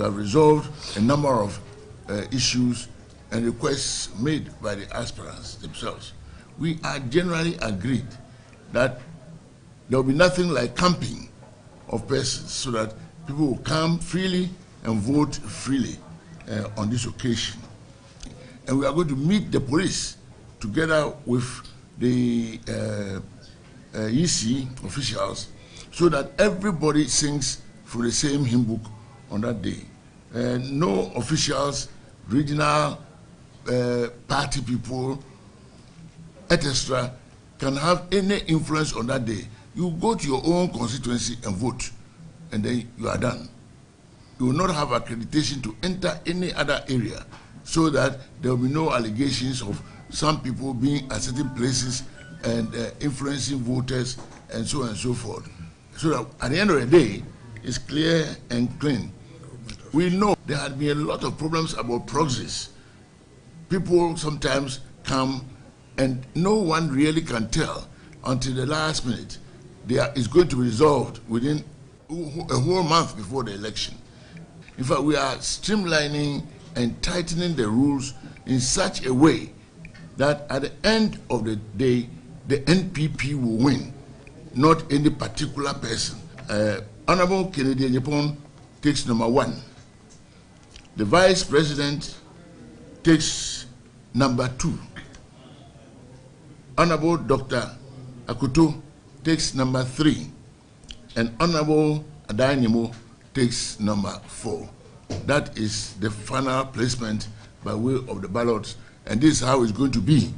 we have resolved a number of uh, issues and requests made by the aspirants themselves. We are generally agreed that there will be nothing like camping of persons so that people will come freely and vote freely uh, on this occasion. And we are going to meet the police together with the uh, uh, EC officials so that everybody sings from the same hymn book on that day. Uh, no officials, regional uh, party people, etc., can have any influence on that day. You go to your own constituency and vote, and then you are done. You will not have accreditation to enter any other area so that there will be no allegations of some people being at certain places and uh, influencing voters and so on and so forth. So that at the end of the day, it's clear and clean. We know there had been a lot of problems about proxies. People sometimes come and no one really can tell until the last minute. There is going to be resolved within a whole month before the election. In fact, we are streamlining and tightening the rules in such a way that at the end of the day, the NPP will win, not any particular person. Uh, Honorable Kennedy Agyapong takes number one. The Vice President takes number two. Honorable Dr. Akoto takes number three. And Honorable Addai-Nimoh takes number four. That is the final placement by way of the ballots. And this is how it's going to be